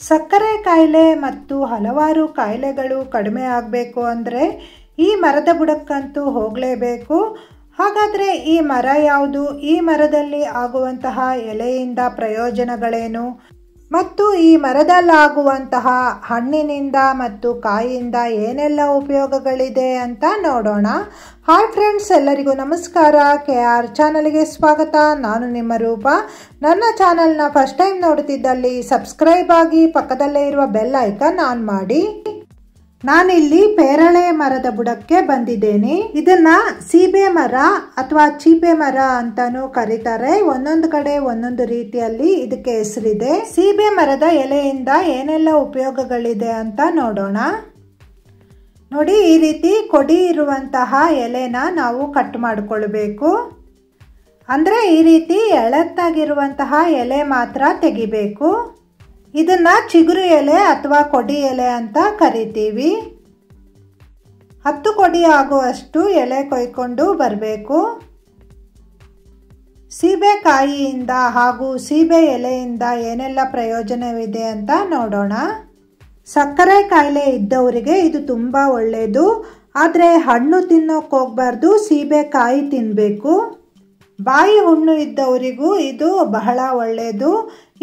ಸಕ್ಕರೆ ಕಾಯಿಲೆ ಮತ್ತು ಹಲವಾರು ಕಾಯಿಲೆಗಳು ಕಡಿಮೆ ಆಗಬೇಕು ಅಂದರೆ ಈ ಮರದ ಬುಡಕ್ಕಂತೂ ಹೋಗಲೇಬೇಕು. ಹಾಗಾದರೆ ಈ ಮರ ಯಾವುದು? ಈ ಮರದಲ್ಲಿ ಆಗುವಂತಹ ಎಲೆಯಿಂದ ಪ್ರಯೋಜನಗಳೇನು? ಮತ್ತು ಈ ಮರದಲ್ಲಾಗುವಂತಹ ಹಣ್ಣಿನಿಂದ ಮತ್ತು ಕಾಯಿಯಿಂದ ಏನೆಲ್ಲ ಉಪಯೋಗಗಳಿದೆ ಅಂತ ನೋಡೋಣ. ಹಾಯ್ ಫ್ರೆಂಡ್ಸ್ ಎಲ್ಲರಿಗೂ ನಮಸ್ಕಾರ. ಕೆ ಆರ್ ಚಾನಲ್ಗೆ ಸ್ವಾಗತ. ನಾನು ನಿಮ್ಮ ರೂಪ. ನನ್ನ ಚಾನಲ್ನ ಫಸ್ಟ್ ಟೈಮ್ ನೋಡುತ್ತಿದ್ದಲ್ಲಿ ಸಬ್ಸ್ಕ್ರೈಬ್ ಆಗಿ ಪಕ್ಕದಲ್ಲೇ ಇರುವ ಬೆಲ್ ಐಕನ್ ಆನ್ ಮಾಡಿ. ನಾನಿಲ್ಲಿ ಪೇರಳೆ ಮರದ ಬುಡಕ್ಕೆ ಬಂದಿದ್ದೇನೆ. ಇದನ್ನ ಸೀಬೆ ಮರ ಅಥವಾ ಚೀಪೆ ಮರ ಅಂತಾನು ಕರೀತಾರೆ. ಒಂದೊಂದು ಕಡೆ ಒಂದೊಂದು ರೀತಿಯಲ್ಲಿ ಇದಕ್ಕೆ ಹೆಸರಿದೆ. ಸೀಬೆ ಮರದ ಎಲೆಯಿಂದ ಏನೆಲ್ಲ ಉಪಯೋಗಗಳಿದೆ ಅಂತ ನೋಡೋಣ. ನೋಡಿ, ಈ ರೀತಿ ಕೊಡಿ ಇರುವಂತಹ ಎಲೆನ ನಾವು ಕಟ್ ಮಾಡಿಕೊಳ್ಬೇಕು. ಅಂದರೆ ಈ ರೀತಿ ಎಳತ್ತಾಗಿರುವಂತಹ ಎಲೆ ಮಾತ್ರ ತೆಗಿಬೇಕು. ಇದನ್ನ ಚಿಗುರು ಎಲೆ ಅಥವಾ ಕೊಡಿ ಎಲೆ ಅಂತ ಕರಿತೀವಿ. ಹತ್ತು ಕೊಡಿ ಆಗುವಷ್ಟು ಎಲೆ ಕೊಯ್ಕೊಂಡು ಬರಬೇಕು. ಸೀಬೆಕಾಯಿಯಿಂದ ಹಾಗೂ ಸೀಬೆ ಎಲೆಯಿಂದ ಏನೆಲ್ಲ ಪ್ರಯೋಜನವಿದೆ ಅಂತ ನೋಡೋಣ. ಸಕ್ಕರೆ ಕಾಯಿಲೆ ಇದ್ದವರಿಗೆ ಇದು ತುಂಬ ಒಳ್ಳೆಯದು ಆದರೆ ಹಣ್ಣು ತಿನ್ನೋಕೆ ಹೋಗ್ಬಾರ್ದು, ಸೀಬೆಕಾಯಿ ತಿನ್ನಬೇಕು ಬಾಯಿ ಹುಣ್ಣು ಇದ್ದವರಿಗೂ ಇದು ಬಹಳ ಒಳ್ಳೆಯದು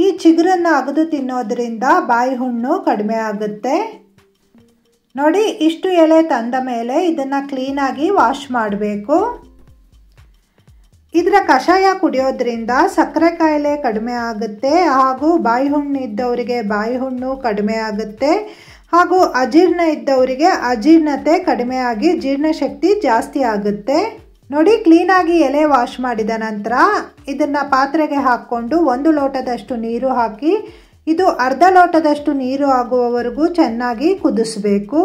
ಈ ಚಿಗುರನ್ನು ಅಗದು ತಿನ್ನೋದ್ರಿಂದ ಬಾಯಿ ಹುಣ್ಣು ಕಡಿಮೆ ಆಗುತ್ತೆ. ನೋಡಿ, ಇಷ್ಟು ಎಲೆ ತಂದ ಮೇಲೆ ಇದನ್ನು ಕ್ಲೀನಾಗಿ ವಾಶ್ ಮಾಡಬೇಕು. ಇದರ ಕಷಾಯ ಕುಡಿಯೋದ್ರಿಂದ ಸಕ್ಕರೆ ಕಾಯಿಲೆ ಕಡಿಮೆ ಆಗುತ್ತೆ ಹಾಗೂ ಬಾಯಿ ಹುಣ್ಣು ಇದ್ದವರಿಗೆ ಬಾಯಿ ಹುಣ್ಣು ಕಡಿಮೆ ಆಗುತ್ತೆ ಹಾಗೂ ಅಜೀರ್ಣ ಇದ್ದವರಿಗೆ ಅಜೀರ್ಣತೆ ಕಡಿಮೆ ಆಗಿ ಜೀರ್ಣಶಕ್ತಿ ಜಾಸ್ತಿ ಆಗುತ್ತೆ. ನೋಡಿ, ಕ್ಲೀನಾಗಿ ಎಲೆ ವಾಶ್ ಮಾಡಿದ ನಂತರ ಇದನ್ನ ಪಾತ್ರೆಗೆ ಹಾಕ್ಕೊಂಡು ಒಂದು ಲೋಟದಷ್ಟು ನೀರು ಹಾಕಿ, ಇದು ಅರ್ಧ ಲೋಟದಷ್ಟು ನೀರು ಆಗುವವರೆಗೂ ಚೆನ್ನಾಗಿ ಕುದಿಸ್ಬೇಕು.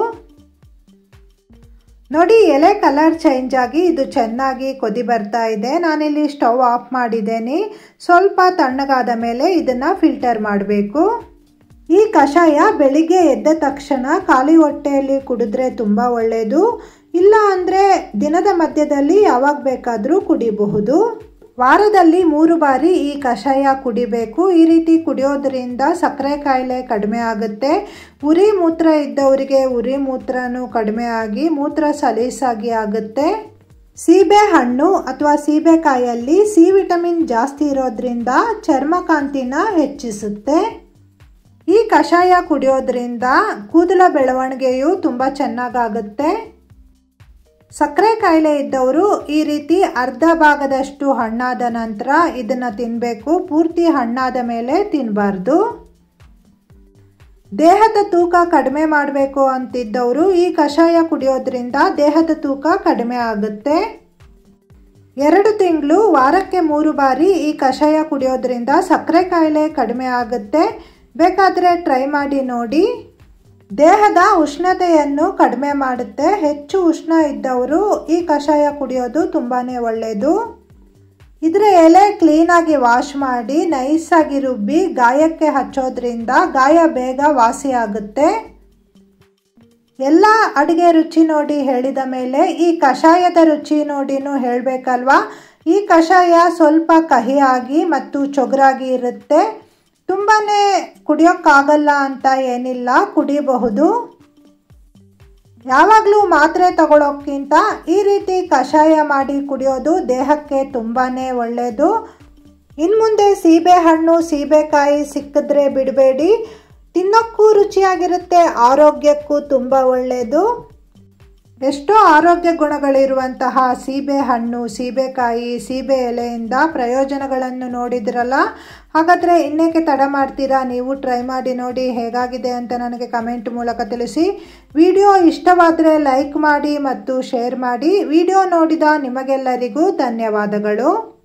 ನೋಡಿ, ಎಲೆ ಕಲರ್ ಚೇಂಜ್ ಆಗಿ ಇದು ಚೆನ್ನಾಗಿ ಕೊದಿ ಬರ್ತಾ ಇದೆ. ನಾನಿಲ್ಲಿ ಸ್ಟವ್ ಆಫ್ ಮಾಡಿದ್ದೇನೆ. ಸ್ವಲ್ಪ ತಣ್ಣಗಾದ ಮೇಲೆ ಇದನ್ನು ಫಿಲ್ಟರ್ ಮಾಡಬೇಕು. ಈ ಕಷಾಯ ಬೆಳಿಗ್ಗೆ ಎದ್ದ ತಕ್ಷಣ ಖಾಲಿ ಹೊಟ್ಟೆಯಲ್ಲಿ ಕುಡಿದ್ರೆ ತುಂಬ ಒಳ್ಳೆಯದು ಇಲ್ಲ ಅಂದರೆ ದಿನದ ಮಧ್ಯದಲ್ಲಿ ಯಾವಾಗ ಬೇಕಾದರೂ ಕುಡಿಬಹುದು. ವಾರದಲ್ಲಿ ಮೂರು ಬಾರಿ ಈ ಕಷಾಯ ಕುಡಿಬೇಕು. ಈ ರೀತಿ ಕುಡಿಯೋದ್ರಿಂದ ಸಕ್ಕರೆ ಕಾಯಿಲೆ ಕಡಿಮೆ ಆಗುತ್ತೆ. ಉರಿ ಮೂತ್ರ ಇದ್ದವರಿಗೆ ಉರಿ ಮೂತ್ರನೂ ಕಡಿಮೆ ಆಗಿ ಮೂತ್ರ ಸಲೀಸಾಗಿ ಆಗುತ್ತೆ. ಸೀಬೆ ಹಣ್ಣು ಅಥವಾ ಸೀಬೆಕಾಯಲ್ಲಿ ಸಿ ವಿಟಮಿನ್ ಜಾಸ್ತಿ ಇರೋದ್ರಿಂದ ಚರ್ಮಕಾಂತಿನ ಹೆಚ್ಚಿಸುತ್ತೆ. ಈ ಕಷಾಯ ಕುಡಿಯೋದ್ರಿಂದ ಕೂದಲ ಬೆಳವಣಿಗೆಯು ತುಂಬ ಚೆನ್ನಾಗಾಗುತ್ತೆ. ಸಕ್ಕರೆ ಕಾಯಿಲೆ ಇದ್ದವರು ಈ ರೀತಿ ಅರ್ಧ ಭಾಗದಷ್ಟು ಹಣ್ಣಾದ ನಂತರ ಇದನ್ನು ತಿನ್ನಬೇಕು ಪೂರ್ತಿ ಹಣ್ಣಾದ ಮೇಲೆ ತಿನ್ನಬಾರ್ದು ದೇಹದ ತೂಕ ಕಡಿಮೆ ಮಾಡಬೇಕು ಅಂತಿದ್ದವರು ಈ ಕಷಾಯ ಕುಡಿಯೋದ್ರಿಂದ ದೇಹದ ತೂಕ ಕಡಿಮೆ ಆಗುತ್ತೆ. ಎರಡು ತಿಂಗಳು ವಾರಕ್ಕೆ ಮೂರು ಬಾರಿ ಈ ಕಷಾಯ ಕುಡಿಯೋದ್ರಿಂದ ಸಕ್ಕರೆ ಕಾಯಿಲೆ ಕಡಿಮೆ ಆಗುತ್ತೆ. ಬೇಕಾದರೆ ಟ್ರೈ ಮಾಡಿ ನೋಡಿ. ದೇಹದ ಉಷ್ಣತೆಯನ್ನು ಕಡಿಮೆ ಮಾಡುತ್ತೆ, ಹೆಚ್ಚು ಉಷ್ಣ ಇದ್ದವರು ಈ ಕಷಾಯ ಕುಡಿಯೋದು ತುಂಬಾ ಒಳ್ಳೆಯದು ಇದರ ಎಲೆ ಕ್ಲೀನಾಗಿ ವಾಶ್ ಮಾಡಿ ನೈಸಾಗಿ ರುಬ್ಬಿ, ಗಾಯಕ್ಕೆ ಹಚ್ಚೋದ್ರಿಂದ ಗಾಯ ಬೇಗ ವಾಸಿಯಾಗುತ್ತೆ. ಎಲ್ಲ ಅಡುಗೆ ರುಚಿ ನೋಡಿ ಹೇಳಿದ ಮೇಲೆ ಈ ಕಷಾಯದ ರುಚಿ ನೋಡಿನೂ ಹೇಳಬೇಕಲ್ವಾ? ಈ ಕಷಾಯ ಸ್ವಲ್ಪ ಕಹಿಯಾಗಿ ಮತ್ತು ಚೊಗರಾಗಿ ಇರುತ್ತೆ. ತುಂಬಾ ಕುಡಿಯೋಕ್ಕಾಗಲ್ಲ ಅಂತ ಏನಿಲ್ಲ, ಕುಡಿಬಹುದು. ಯಾವಾಗಲೂ ಮಾತ್ರೆ ತಗೊಳ್ಳೋಕ್ಕಿಂತ ಈ ರೀತಿ ಕಷಾಯ ಮಾಡಿ ಕುಡಿಯೋದು ದೇಹಕ್ಕೆ ತುಂಬಾ ಒಳ್ಳೆಯದು ಇನ್ನು ಮುಂದೆ ಸೀಬೆಹಣ್ಣು, ಸೀಬೆಕಾಯಿ ಸಿಕ್ಕಿದ್ರೆ ಬಿಡಬೇಡಿ. ತಿನ್ನೋಕ್ಕೂ ರುಚಿಯಾಗಿರುತ್ತೆ, ಆರೋಗ್ಯಕ್ಕೂ ತುಂಬ ಒಳ್ಳೆಯದು ಎಷ್ಟೋ ಆರೋಗ್ಯ ಗುಣಗಳಿರುವಂತಹ ಸೀಬೆ ಹಣ್ಣು, ಸೀಬೆಕಾಯಿ, ಸೀಬೆ ಎಲೆಯಿಂದ ಪ್ರಯೋಜನಗಳನ್ನು ನೋಡಿದ್ರಲ್ಲ? ಹಾಗಾದರೆ ಇನ್ನೇಕೆ ತಡ ಮಾಡ್ತೀರಾ? ನೀವು ಟ್ರೈ ಮಾಡಿ ನೋಡಿ ಹೇಗಾಗಿದೆ ಅಂತ ನನಗೆ ಕಮೆಂಟ್ ಮೂಲಕ ತಿಳಿಸಿ. ವಿಡಿಯೋ ಇಷ್ಟವಾದರೆ ಲೈಕ್ ಮಾಡಿ ಮತ್ತು ಶೇರ್ ಮಾಡಿ. ವಿಡಿಯೋ ನೋಡಿದ ನಿಮಗೆಲ್ಲರಿಗೂ ಧನ್ಯವಾದಗಳು.